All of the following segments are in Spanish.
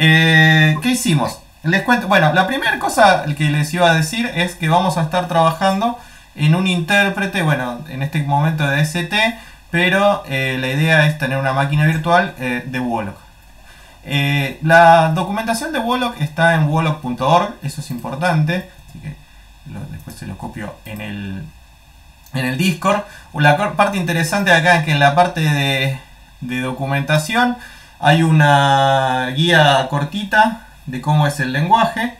Eh, ¿Qué hicimos? Les cuento, bueno, la primera cosa que les iba a decir es que vamos a estar trabajando en un intérprete, bueno, en este momento de ST, pero eh, la idea es tener una máquina virtual eh, de Wollock. la documentación de Wollock está en wollock.org, eso es importante, así que después se lo copio en el, en el Discord. La parte interesante acá es que en la parte de, de documentación hay una guía cortita de cómo es el lenguaje,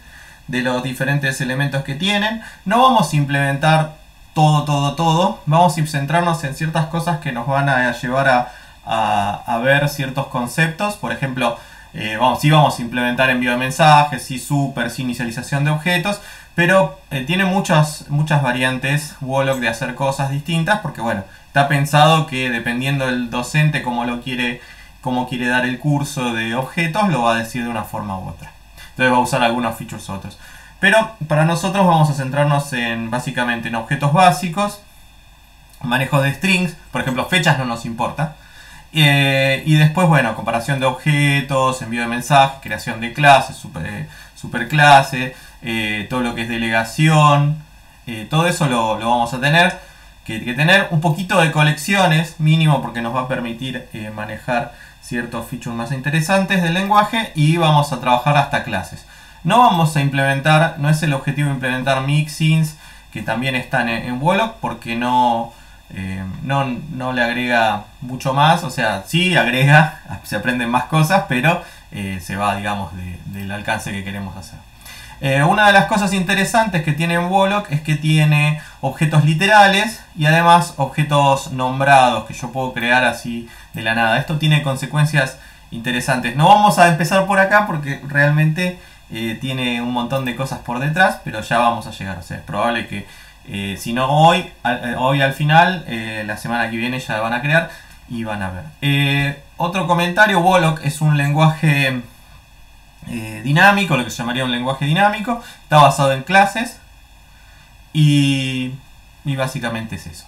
de los diferentes elementos que tienen. No vamos a implementar todo, todo, todo. Vamos a centrarnos en ciertas cosas que nos van a llevar a, ver ciertos conceptos. Por ejemplo, eh, vamos, sí vamos a implementar envío de mensajes, sí super, sí inicialización de objetos, pero eh, tiene muchas, muchas variantes Wollock de hacer cosas distintas porque bueno, está pensado que dependiendo del docente cómo lo quiere, cómo quiere dar el curso de objetos, lo va a decir de una forma u otra. Entonces va a usar algunos features otros. Pero para nosotros vamos a centrarnos en básicamente en objetos básicos, manejo de strings, por ejemplo fechas no nos importa. Eh, y después, bueno, comparación de objetos, envío de mensajes, creación de clases, super, eh, superclase, eh, todo lo que es delegación, eh, todo eso lo, vamos a tener que, tener un poquito de colecciones mínimo porque nos va a permitir manejar ciertos features más interesantes del lenguaje y vamos a trabajar hasta clases. No vamos a implementar, no es el objetivo implementar mixins que también están en, en porque no, no, le agrega mucho más, o sea, sí agrega, se aprenden más cosas, pero se va, digamos, del alcance que queremos hacer. Eh, una de las cosas interesantes que tiene Wollock es que tiene objetos literales y además objetos nombrados que yo puedo crear así de la nada. Esto tiene consecuencias interesantes. No vamos a empezar por acá porque realmente eh, tiene un montón de cosas por detrás, pero ya vamos a llegar. O sea, es probable que eh, si no hoy, hoy al final, la semana que viene ya van a crear y van a ver. otro comentario, Wollock es un lenguaje eh, dinámico, lo que se llamaría un lenguaje dinámico. Está basado en clases y, básicamente es eso.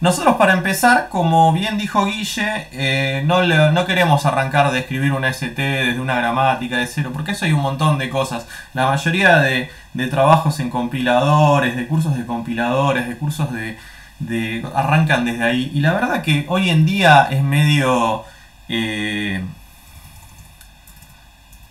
Nosotros para empezar, como bien dijo Guille, eh, no, no, queremos arrancar de escribir una ST desde una gramática de cero, porque eso hay un montón de cosas. La mayoría de, trabajos en compiladores, de cursos de compiladores, de cursos de, arrancan desde ahí. Y la verdad que hoy en día es medio... Eh,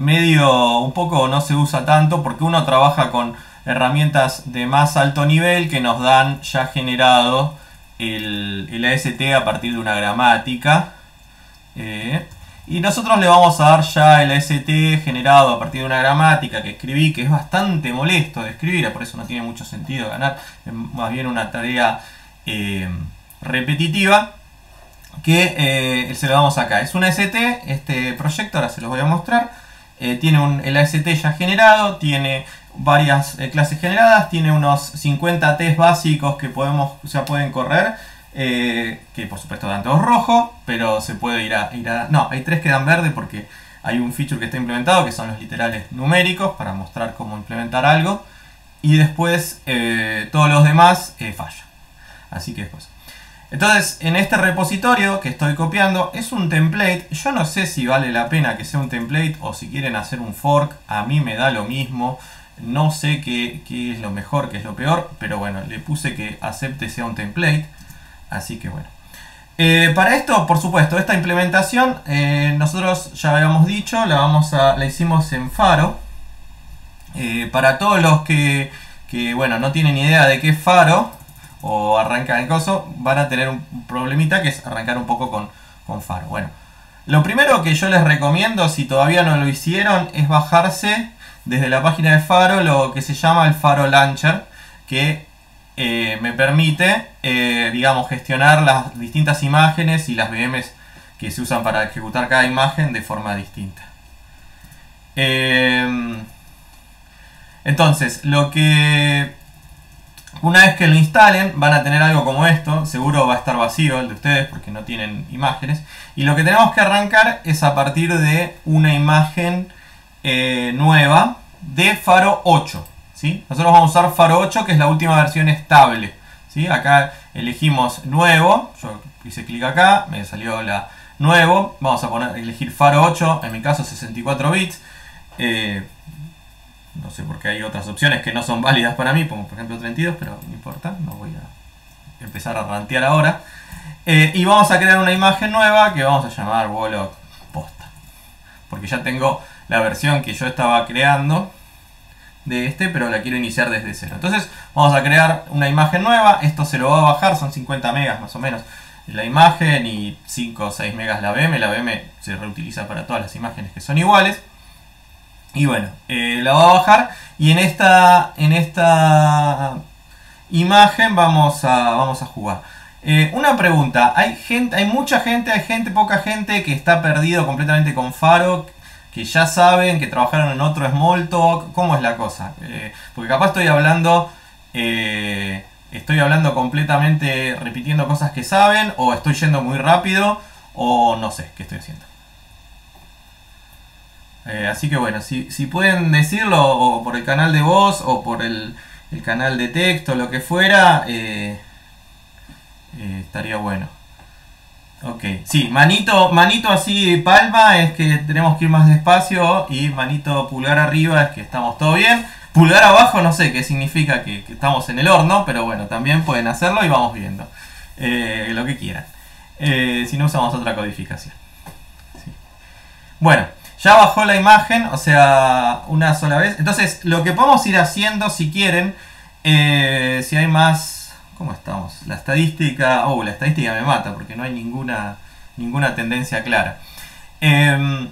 medio un poco no se usa tanto porque uno trabaja con herramientas de más alto nivel que nos dan ya generado el, el AST a partir de una gramática. Eh, y nosotros le vamos a dar ya el AST generado a partir de una gramática que escribí, que es bastante molesto de escribir, por eso no tiene mucho sentido ganar, es más bien una tarea eh, repetitiva que eh, se lo damos acá. Es un AST, este proyecto, ahora se los voy a mostrar. Eh, tiene un, el AST ya generado, tiene varias eh, clases generadas, tiene unos 50 test básicos que podemos, ya pueden correr, eh, que por supuesto dan todos rojo, pero se puede ir a, ir a... No, hay tres que dan verde porque hay un feature que está implementado que son los literales numéricos para mostrar cómo implementar algo y después todos los demás fallan. Así que después. Entonces, en este repositorio que estoy copiando es un template. Yo no sé si vale la pena que sea un template o si quieren hacer un fork. A mí me da lo mismo. No sé qué, es lo mejor, qué es lo peor. Pero bueno, le puse que acepte sea un template. Así que bueno. Eh, para esto, por supuesto, esta implementación eh, nosotros ya habíamos dicho, la, vamos a, la hicimos en Faro. Eh, para todos los que, que bueno, no tienen idea de qué es Faro, o arrancan el coso, van a tener un problemita que es arrancar un poco con, con Faro. Bueno, lo primero que yo les recomiendo, si todavía no lo hicieron, es bajarse desde la página de Faro lo que se llama el Faro Launcher, que eh, me permite, eh, digamos, gestionar las distintas imágenes y las VMs que se usan para ejecutar cada imagen de forma distinta. Eh, entonces, lo que una vez que lo instalen van a tener algo como esto, seguro va a estar vacío el de ustedes porque no tienen imágenes. Y lo que tenemos que arrancar es a partir de una imagen eh, nueva de Faro 8. ¿sí? Nosotros vamos a usar Faro 8 que es la última versión estable. ¿sí? Acá elegimos nuevo, yo hice clic acá, me salió la nuevo. Vamos a poner, elegir Faro 8, en mi caso 64 bits. Eh, no sé por qué hay otras opciones que no son válidas para mí, como por ejemplo 32, pero no importa, no voy a empezar a rantear ahora. Eh, y vamos a crear una imagen nueva que vamos a llamar Wolock Posta. Porque ya tengo la versión que yo estaba creando de este, pero la quiero iniciar desde cero. Entonces vamos a crear una imagen nueva, esto se lo va a bajar, son 50 megas más o menos la imagen y 5 o 6 megas la BM, la BM se reutiliza para todas las imágenes que son iguales. Y bueno, eh, la va a bajar y en esta, en esta imagen vamos a, vamos a jugar. Eh, una pregunta, hay gente, hay mucha gente, hay gente, poca gente que está perdido completamente con Faro, que ya saben, que trabajaron en otro Smalltalk, ¿cómo es la cosa? Eh, porque capaz estoy hablando, estoy hablando completamente repitiendo cosas que saben, o estoy yendo muy rápido, o no sé qué estoy haciendo. Eh, así que bueno, si, pueden decirlo o por el canal de voz o por el, canal de texto, lo que fuera, eh, eh, estaría bueno. Ok, sí, manito, manito así palma es que tenemos que ir más despacio y manito pulgar arriba es que estamos todo bien. Pulgar abajo no sé qué significa que, estamos en el horno, pero bueno, también pueden hacerlo y vamos viendo lo que quieran. si no usamos otra codificación. Bueno. Ya bajó la imagen, o sea, una sola vez. Entonces, lo que podemos ir haciendo, si quieren, eh, si hay más... ¿Cómo estamos? La estadística... Oh, la estadística me mata porque no hay ninguna, ninguna tendencia clara. Em,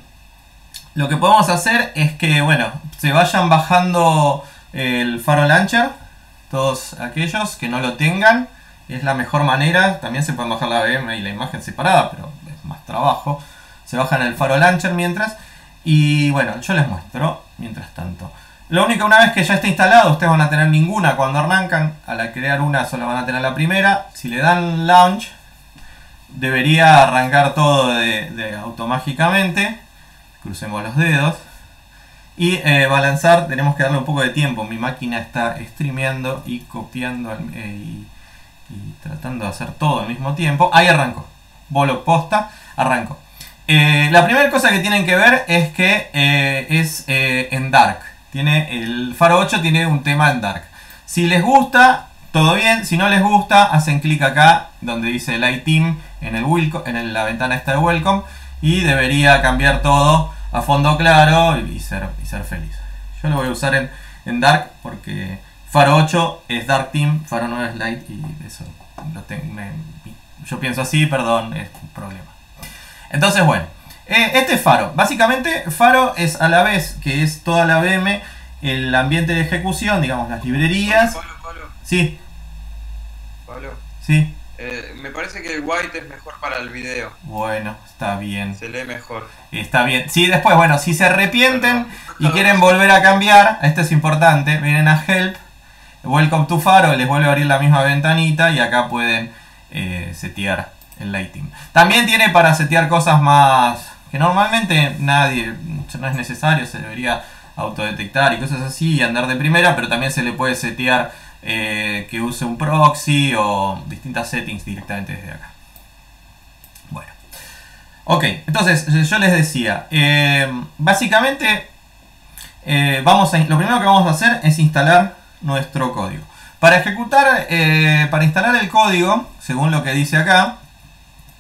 lo que podemos hacer es que, bueno, se vayan bajando el faro launcher, todos aquellos que no lo tengan, es la mejor manera. También se puede bajar la VM y la imagen separada, pero es más trabajo. Se bajan el faro launcher mientras. Y bueno, yo les muestro mientras tanto. Lo único, una vez que ya esté instalado, ustedes van a tener ninguna cuando arrancan. Al crear una solo van a tener la primera. Si le dan launch, debería arrancar todo de, automáticamente. Crucemos los dedos. Y eh, va a lanzar, tenemos que darle un poco de tiempo. Mi máquina está streameando y copiando eh, y, tratando de hacer todo al mismo tiempo. Ahí arrancó. Bolo posta, arrancó. Eh, la primera cosa que tienen que ver es que eh, es eh, en Dark. Tiene, el Faro 8 tiene un tema en Dark. Si les gusta, todo bien. Si no les gusta, hacen clic acá donde dice Light Team en, el en la ventana esta de Welcome. Y debería cambiar todo a fondo claro y ser, feliz. Yo lo voy a usar en, Dark porque Faro 8 es Dark Team, Faro 9 es Light y eso lo tengo, yo pienso así, perdón, es un problema. Entonces, bueno, eh, este es Faro. Básicamente, Faro es a la vez que es toda la VM, el ambiente de ejecución, digamos, las librerías. Pablo, Pablo. Sí. Pablo. Sí. Eh, me parece que el white es mejor para el video. Bueno, está bien. Se lee mejor. Está bien. Sí, después, bueno, si se arrepienten y quieren volver a cambiar, esto es importante, vienen a Help, Welcome to Faro, les vuelve a abrir la misma ventanita y acá pueden eh, setear También tiene para setear cosas más que normalmente nadie, no es necesario, se debería autodetectar y cosas así y andar de primera, pero también se le puede setear eh, que use un proxy o distintas settings directamente desde acá. Bueno, ok, entonces yo les decía, eh, básicamente eh, vamos a, lo primero que vamos a hacer es instalar nuestro código. Para ejecutar, para instalar el código, según lo que dice acá,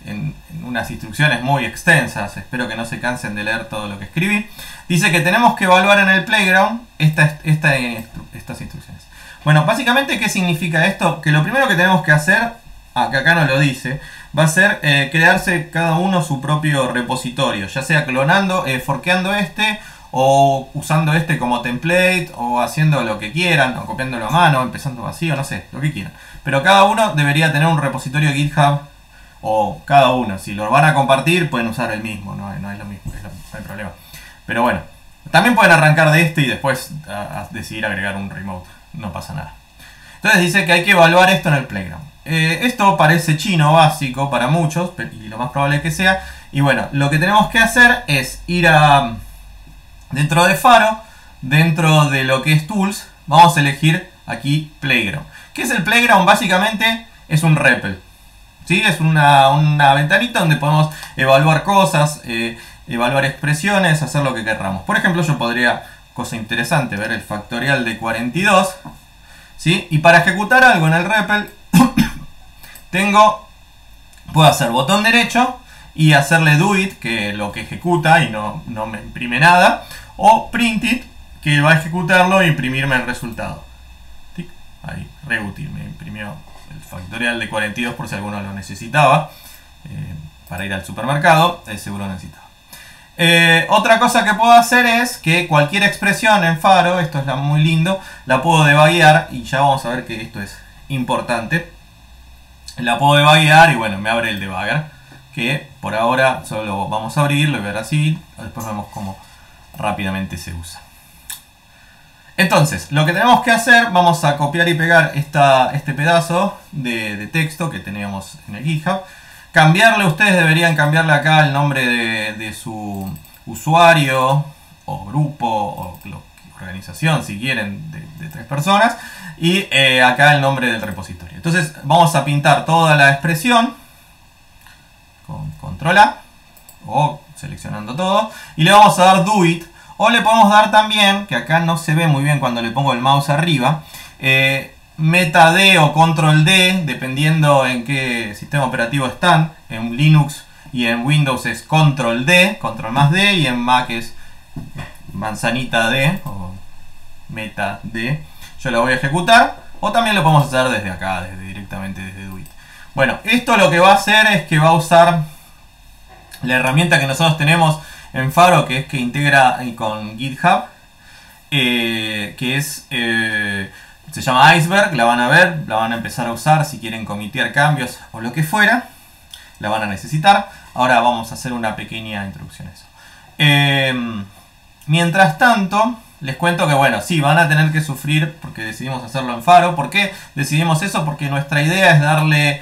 en, unas instrucciones muy extensas, espero que no se cansen de leer todo lo que escribí, dice que tenemos que evaluar en el playground esta, estas instrucciones. Bueno, básicamente, ¿qué significa esto? Que lo primero que tenemos que hacer, ah, que acá no lo dice, va a ser eh, crearse cada uno su propio repositorio, ya sea clonando, eh, forqueando este, o usando este como template, o haciendo lo que quieran, o copiándolo a mano, empezando vacío, no sé, lo que quieran. Pero cada uno debería tener un repositorio GitHub o cada uno. Si lo van a compartir, pueden usar el mismo, no, es lo mismo, no hay problema. Pero bueno, también pueden arrancar de este y después decidir agregar un remote, no pasa nada. Entonces dice que hay que evaluar esto en el playground. Eh, esto parece chino básico para muchos, y lo más probable que sea. Y bueno, lo que tenemos que hacer es ir a dentro de Faro, dentro de lo que es Tools, vamos a elegir aquí Playground. ¿Qué es el Playground? Básicamente es un REPL. Es una, ventanita donde podemos evaluar cosas. Eh, evaluar expresiones, hacer lo que querramos. Por ejemplo, yo podría, cosa interesante, ver el factorial de 42. ¿sí? Y para ejecutar algo en el REPL, tengo, puedo hacer botón derecho y hacerle do it, que lo que ejecuta y no, no me imprime nada, o print it, que va a ejecutarlo e imprimirme el resultado. Ahí, re útil, me imprimió factorial de 42 por si alguno lo necesitaba. Eh, para ir al supermercado, eh, seguro necesitaba. Eh, otra cosa que puedo hacer es que cualquier expresión en Faro, esto es muy lindo, la puedo debaguear y ya vamos a ver que esto es importante. La puedo debaguear y bueno, me abre el debugger, que por ahora solo vamos a abrirlo y ver así, después vemos cómo rápidamente se usa. Entonces, lo que tenemos que hacer, vamos a copiar y pegar esta, este pedazo de, texto que teníamos en el GitHub. Cambiarle, ustedes deberían cambiarle acá el nombre de, su usuario o grupo o organización, si quieren, de, tres personas. Y eh, acá el nombre del repositorio. Entonces, vamos a pintar toda la expresión con control A o seleccionando todo. Y le vamos a dar do it o le podemos dar también, que acá no se ve muy bien cuando le pongo el mouse arriba, eh, meta D o control D, dependiendo en qué sistema operativo están. En Linux y en Windows es control D, control más D, y en Mac es manzanita D o meta D. Yo lo voy a ejecutar, o también lo podemos hacer desde acá, desde, directamente desde DUIT. Bueno, esto lo que va a hacer es que va a usar la herramienta que nosotros tenemos en Faro, que es que integra con GitHub, eh, que es eh, se llama Iceberg, la van a ver, la van a empezar a usar si quieren cometer cambios o lo que fuera, la van a necesitar. Ahora vamos a hacer una pequeña introducción a eso. Em, mientras tanto, les cuento que bueno, sí, van a tener que sufrir porque decidimos hacerlo en Faro. ¿Por qué decidimos eso? Porque nuestra idea es darle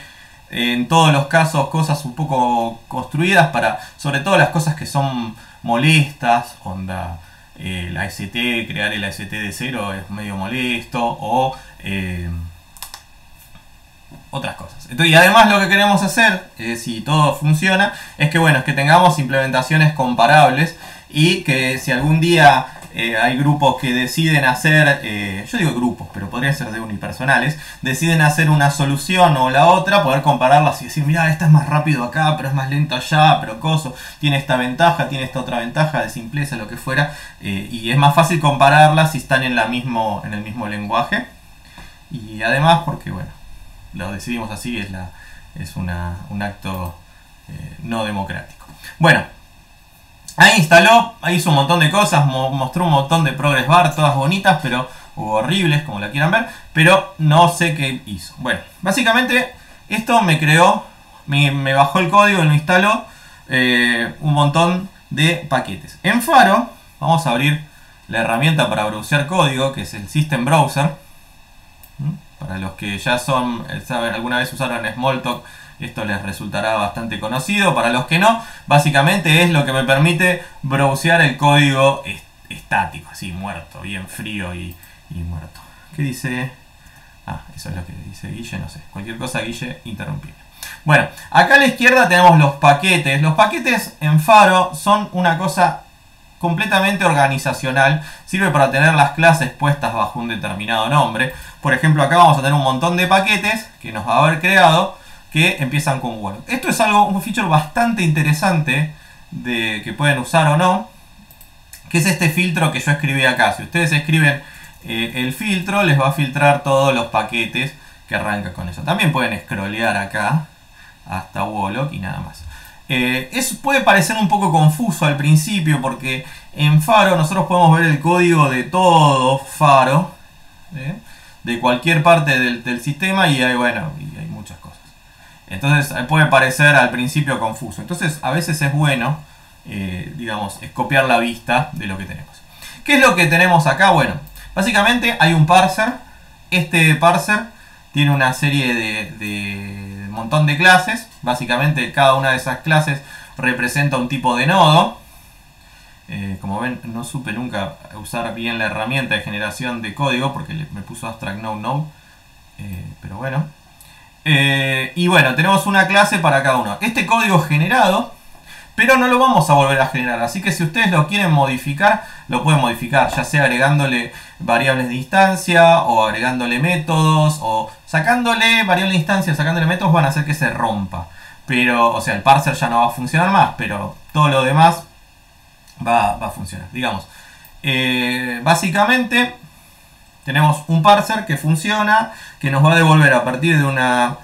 en todos los casos cosas un poco construidas para, sobre todo las cosas que son molestas, onda eh, la ST, crear el ST de cero es medio molesto o eh, otras cosas. Entonces, y además lo que queremos hacer, eh, si todo funciona, es que bueno, es que tengamos implementaciones comparables y que si algún día eh, hay grupos que deciden hacer, eh, yo digo grupos, pero podría ser de unipersonales, deciden hacer una solución o la otra, poder compararlas y decir, mira, esta es más rápido acá, pero es más lento allá, pero coso, tiene esta ventaja, tiene esta otra ventaja de simpleza, lo que fuera, eh, y es más fácil compararlas si están en, la mismo, en el mismo lenguaje. Y además porque, bueno, lo decidimos así, es, la, es una, un acto no democrático. Bueno, Ahí instaló, ahí hizo un montón de cosas, mostró un montón de progress bar, todas bonitas, pero o horribles, como la quieran ver, pero no sé qué hizo. Bueno, básicamente esto me creó, me, bajó el código lo instaló eh, un montón de paquetes. En Faro, vamos a abrir la herramienta para browsear código, que es el System Browser. Para los que ya son, eh, saben, alguna vez usaron Smalltalk esto les resultará bastante conocido. Para los que no, básicamente es lo que me permite browsear el código estático, así muerto, bien frío y, muerto. ¿Qué dice? Ah, eso es lo que dice Guille, no sé. Cualquier cosa, Guille, interrumpir. Bueno, acá a la izquierda tenemos los paquetes. Los paquetes en Faro son una cosa completamente organizacional. Sirve para tener las clases puestas bajo un determinado nombre. Por ejemplo, acá vamos a tener un montón de paquetes que nos va a haber creado que empiezan con Word. Esto es algo, un feature bastante interesante de que pueden usar o no, que es este filtro que yo escribí acá. Si ustedes escriben eh, el filtro, les va a filtrar todos los paquetes que arrancan con eso. También pueden scrollear acá hasta Wolock y nada más. Eh, puede parecer un poco confuso al principio porque en Faro nosotros podemos ver el código de todo Faro, ¿eh? de cualquier parte del, sistema y hay, bueno. Entonces eh, puede parecer al principio confuso. Entonces a veces es bueno, eh, digamos, es copiar la vista de lo que tenemos. ¿Qué es lo que tenemos acá? Bueno, básicamente hay un parser. Este parser tiene una serie de, de montón de clases. Básicamente cada una de esas clases representa un tipo de nodo. Eh, como ven, no supe nunca usar bien la herramienta de generación de código porque me puso abstract node node. pero bueno, eh, y bueno, tenemos una clase para cada uno. Este código generado pero no lo vamos a volver a generar. Así que si ustedes lo quieren modificar, lo pueden modificar, ya sea agregándole variables de instancia o agregándole métodos o sacándole variables de instancia, sacándole métodos van a hacer que se rompa. Pero, o sea, el parser ya no va a funcionar más, pero todo lo demás va, a funcionar. Digamos, eh, básicamente tenemos un parser que funciona, que nos va a devolver a partir de una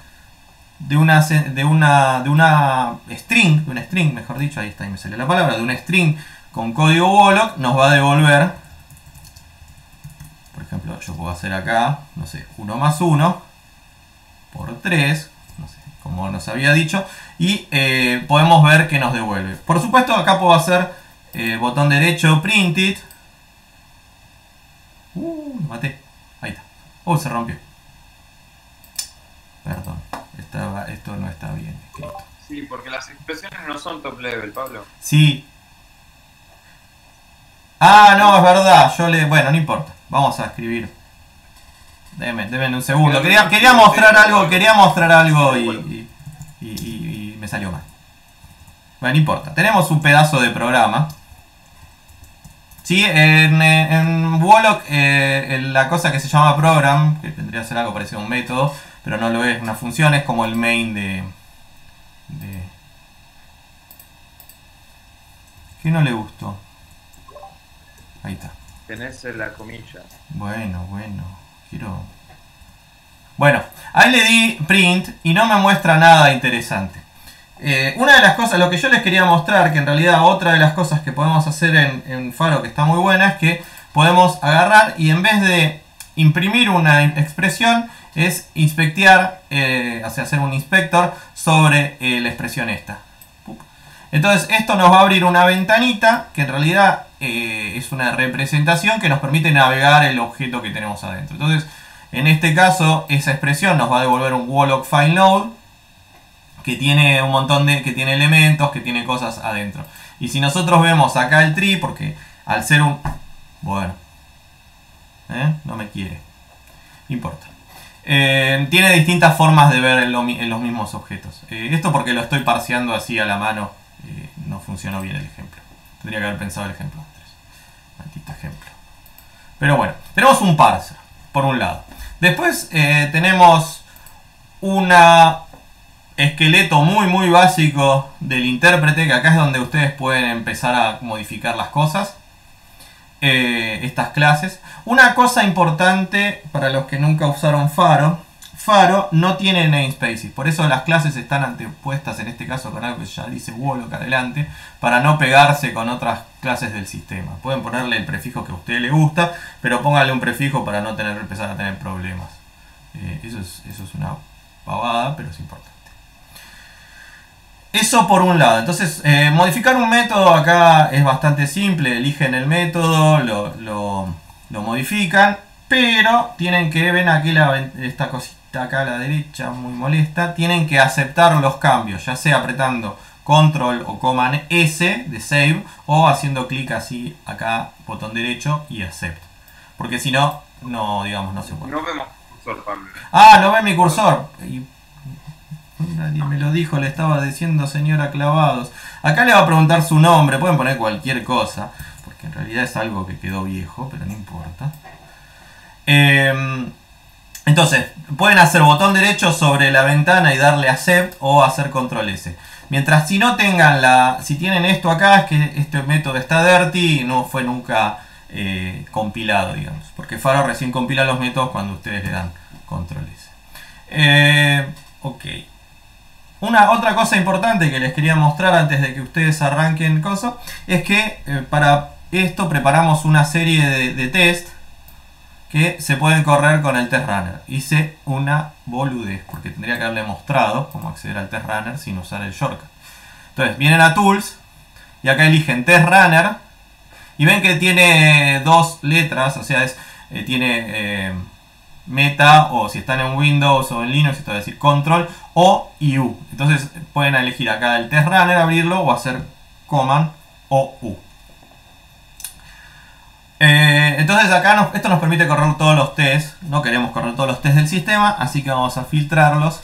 de una de una de una string, de una string, mejor dicho, ahí está, ahí me sale la palabra, de una string con código Wollock nos va a devolver por ejemplo, yo puedo hacer acá, no sé, 1 más 1 por 3, no sé, como nos había dicho, y eh, podemos ver que nos devuelve. Por supuesto, acá puedo hacer eh, botón derecho, print it. Uh, lo maté. Ahí está. Oh, se rompió. Perdón, esto no está bien escrito. Sí, porque las expresiones no son top level, Pablo. Sí. Ah, no, es verdad. Yo le. Bueno, no importa. Vamos a escribir. Déjenme, un segundo. Quería, quería mostrar algo, quería mostrar algo y, y, me salió mal. Bueno, no importa. Tenemos un pedazo de programa. Sí, en, en Wollock eh, la cosa que se llama program, que tendría que ser algo parecido a un método, pero no lo es, una función, es como el main de... de... ¿Qué no le gustó? Ahí está. Tenés la comilla. Bueno, bueno. Quiero... Bueno, ahí le di print y no me muestra nada interesante. Eh, una de las cosas, lo que yo les quería mostrar, que en realidad otra de las cosas que podemos hacer en, Faro que está muy buena, es que podemos agarrar y en vez de imprimir una expresión, es inspectear, eh, o sea, hacer un inspector sobre eh, la expresión esta. Entonces esto nos va a abrir una ventanita que en realidad es una representación que nos permite navegar el objeto que tenemos adentro. Entonces, en este caso, esa expresión nos va a devolver un Wallock File Node que tiene un montón de, que tiene elementos, que tiene cosas adentro. Y si nosotros vemos acá el tree, porque al ser un... Bueno, ¿eh? no me quiere. importa. Eh, tiene distintas formas de ver en, los mismos objetos. Eh, esto porque lo estoy parseando así a la mano, no funcionó bien el ejemplo. Tendría que haber pensado el ejemplo antes. Maldito ejemplo. Pero bueno, tenemos un parser, por un lado. Después tenemos una esqueleto muy muy básico del intérprete, que acá es donde ustedes pueden empezar a modificar las cosas. Eh, estas clases. Una cosa importante para los que nunca usaron Faro, Faro no tiene namespaces, por eso las clases están antepuestas en este caso con algo que ya dice Wollock adelante, para no pegarse con otras clases del sistema. Pueden ponerle el prefijo que a usted le gusta, pero póngale un prefijo para no tener, empezar a tener problemas. Eh, eso, es, eso es una pavada, pero es importante. Eso por un lado. Entonces, eh, modificar un método acá es bastante simple. Eligen el método, lo, modifican, pero tienen que, ven aquí esta cosita acá a la derecha, muy molesta, tienen que aceptar los cambios, ya sea apretando control o command S de save o haciendo clic así acá, botón derecho y accept. Porque si no, no, digamos, no se puede. No vemos cursor, Ah, no ve mi cursor. Nadie me lo dijo, le estaba diciendo señora Clavados. Acá le va a preguntar su nombre, pueden poner cualquier cosa, porque en realidad es algo que quedó viejo, pero no importa. Em, entonces, pueden hacer botón derecho sobre la ventana y darle accept o hacer control S. Mientras si no tengan la, si tienen esto acá, es que este método está dirty y no fue nunca eh, compilado, digamos. Porque Faro recién compila los métodos cuando ustedes le dan control S. Eh, ok. Una otra cosa importante que les quería mostrar antes de que ustedes arranquen cosas es que eh, para esto preparamos una serie de, de test que se pueden correr con el test runner. Hice una boludez porque tendría que haberle mostrado cómo acceder al test runner sin usar el shortcut. Entonces vienen a tools y acá eligen test runner y ven que tiene dos letras, o sea, es, eh, tiene eh, meta o si están en Windows o en Linux, esto va a decir control o U. Entonces pueden elegir acá el test runner, abrirlo o hacer command o U. Eh, entonces acá esto nos permite correr todos los tests. No queremos correr todos los tests del sistema, así que vamos a filtrarlos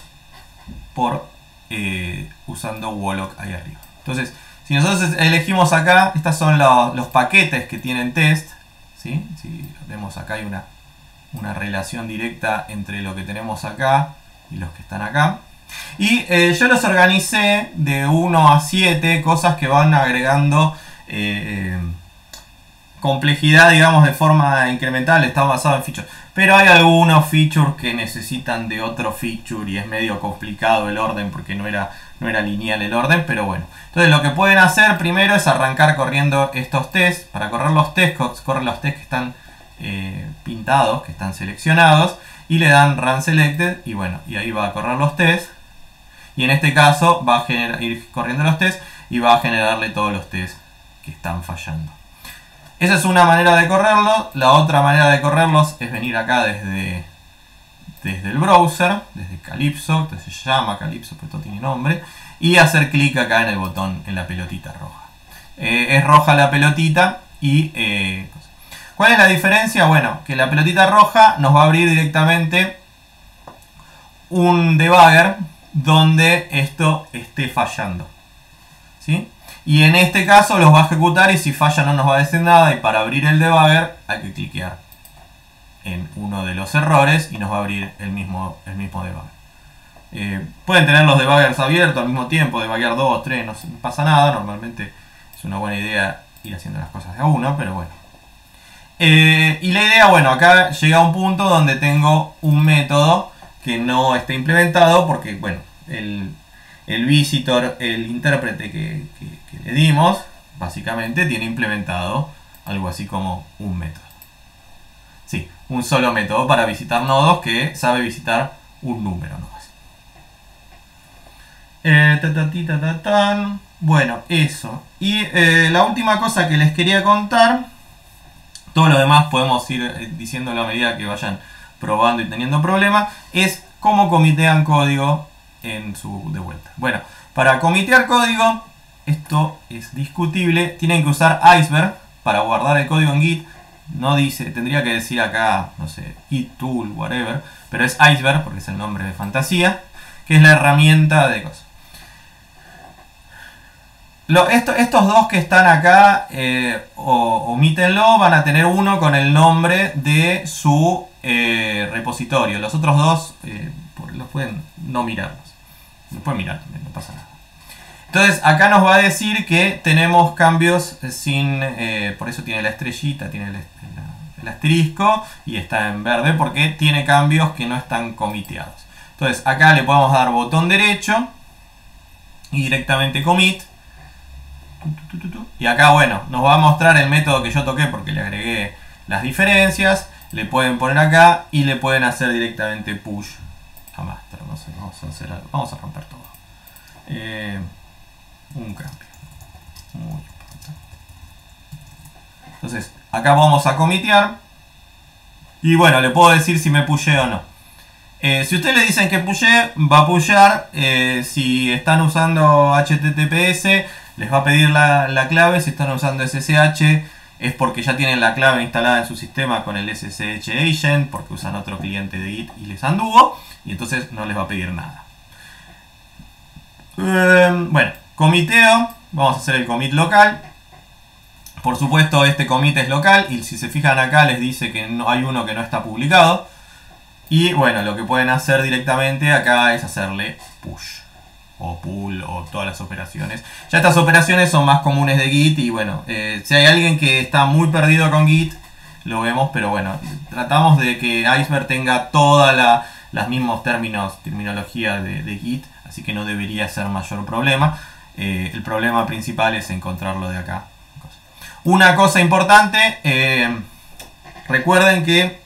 por eh, usando Wollock ahí arriba. Entonces, Si nosotros elegimos acá, estos son los, los paquetes que tienen test, ¿sí? Si vemos acá hay una, una relación directa entre lo que tenemos acá y los que están acá. Y eh, yo los organicé de 1 a 7 cosas que van agregando eh, complejidad, digamos, de forma incremental. Está basado en features. Pero hay algunos features que necesitan de otro feature y es medio complicado el orden porque no era, no era lineal el orden, pero bueno. Entonces lo que pueden hacer primero es arrancar corriendo estos tests. Para correr los tests, corren los tests que están eh, pintados, que están seleccionados. Y le dan run selected y bueno, y ahí va a correr los tests. Y en este caso va a ir corriendo los tests y va a generarle todos los tests que están fallando. Esa es una manera de correrlo. La otra manera de correrlos es venir acá desde, desde el browser, desde Calypso, que se llama Calypso, pero esto tiene nombre, y hacer clic acá en el botón, en la pelotita roja. Eh, es roja la pelotita y... Eh, ¿Cuál es la diferencia? Bueno, que la pelotita roja nos va a abrir directamente un debugger donde esto esté fallando. ¿Sí? Y en este caso los va a ejecutar y si falla no nos va a decir nada y para abrir el debugger hay que cliquear en uno de los errores y nos va a abrir el mismo, el mismo debugger. Eh, pueden tener los debuggers abiertos al mismo tiempo, debugger 2, 3, no pasa nada, normalmente es una buena idea ir haciendo las cosas de a uno, pero bueno. Eh, y la idea, bueno, acá llega a un punto donde tengo un método que no está implementado porque, bueno, el, el visitor, el intérprete que, le dimos, básicamente tiene implementado algo así como un método. Sí, un solo método para visitar nodos que sabe visitar un número nomás. Eh, bueno, eso. Y eh, la última cosa que les quería contar, todo lo demás podemos ir eh, diciendo a medida que vayan probando y teniendo problemas, es cómo comitean código en su de vuelta. Bueno, para comitear código, esto es discutible, tienen que usar Iceberg para guardar el código en Git. No dice, tendría que decir acá, no sé, Git Tool, whatever, pero es Iceberg porque es el nombre de fantasía, que es la herramienta de cosas. Estos dos que están acá, eh, omítenlo, van a tener uno con el nombre de su eh, repositorio. Los otros dos eh, los pueden no mirarlos. Los pueden mirar no pasa nada. Entonces acá nos va a decir que tenemos cambios sin, eh, por eso tiene la estrellita, tiene el, asterisco y está en verde porque tiene cambios que no están comiteados. Entonces acá le podemos dar botón derecho y directamente commit. Y acá, bueno, nos va a mostrar el método que yo toqué porque le agregué las diferencias. Le pueden poner acá y le pueden hacer directamente push a master. No sé, vamos a hacer algo. Vamos a romper todo. Eh, un cambio. Muy importante. Entonces, acá vamos a comitear. Y bueno, le puedo decir si me pushé o no. Eh, si ustedes le dicen que pushé, va a pushear. Eh, si están usando HTTPS, les va a pedir la, la clave. Si están usando SSH, es porque ya tienen la clave instalada en su sistema con el SSH Agent, porque usan otro cliente de Git y les anduvo, y entonces no les va a pedir nada. Em, bueno, comiteo, vamos a hacer el commit local. Por supuesto, este commit es local y si se fijan acá les dice que no, hay uno que no está publicado. Y bueno, lo que pueden hacer directamente acá es hacerle push o pull o todas las operaciones. Ya estas operaciones son más comunes de Git y bueno, eh, si hay alguien que está muy perdido con Git, lo vemos, pero bueno, tratamos de que Iceberg tenga todas las mismos términos, terminología de, Git, así que no debería ser mayor problema. Eh, el problema principal es encontrarlo de acá. Una cosa importante, eh, recuerden que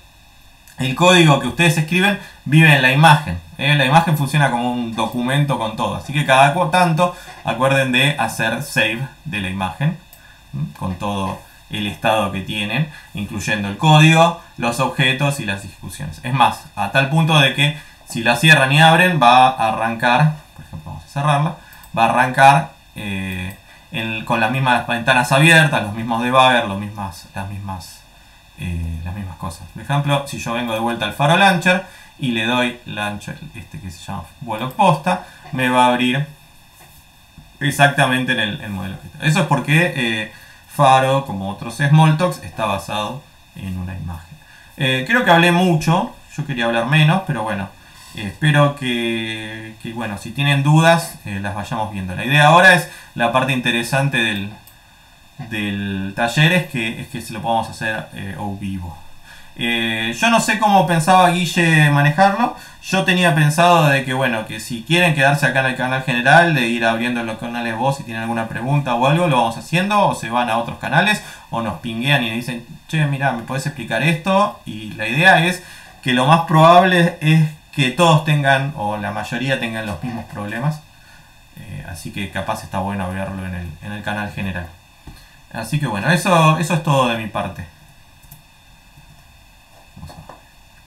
el código que ustedes escriben vive en la imagen. ¿eh? La imagen funciona como un documento con todo. Así que cada tanto acuerden de hacer save de la imagen con todo el estado que tienen, incluyendo el código, los objetos y las ejecuciones. Es más, a tal punto de que si la cierran y abren va a arrancar, por ejemplo vamos a cerrarla, va a arrancar eh, con las mismas ventanas abiertas, los mismos debuggers, las mismas eh, las mismas cosas. Por ejemplo, si yo vengo de vuelta al faro launcher y le doy launcher, este que se llama vuelo posta, me va a abrir exactamente en el, el modelo. Eso es porque eh, Faro, como otros Smalltalks, está basado en una imagen. Eh, creo que hablé mucho, yo quería hablar menos, pero bueno, espero que, que, bueno, si tienen dudas, las vayamos viendo. La idea ahora es la parte interesante del, del taller, es que, es que se lo podamos hacer eh, o vivo. Eh, yo no sé cómo pensaba Guille manejarlo. Yo tenía pensado de que, bueno, que si quieren quedarse acá en el canal general, de ir abriendo los canales vos si tienen alguna pregunta o algo, lo vamos haciendo, o se van a otros canales, o nos pinguean y dicen, che, mira, ¿me podés explicar esto? Y la idea es que lo más probable es que todos tengan, o la mayoría tengan los mismos problemas. Eh, así que capaz está bueno verlo en el, en el canal general. Así que bueno, eso, eso es todo de mi parte.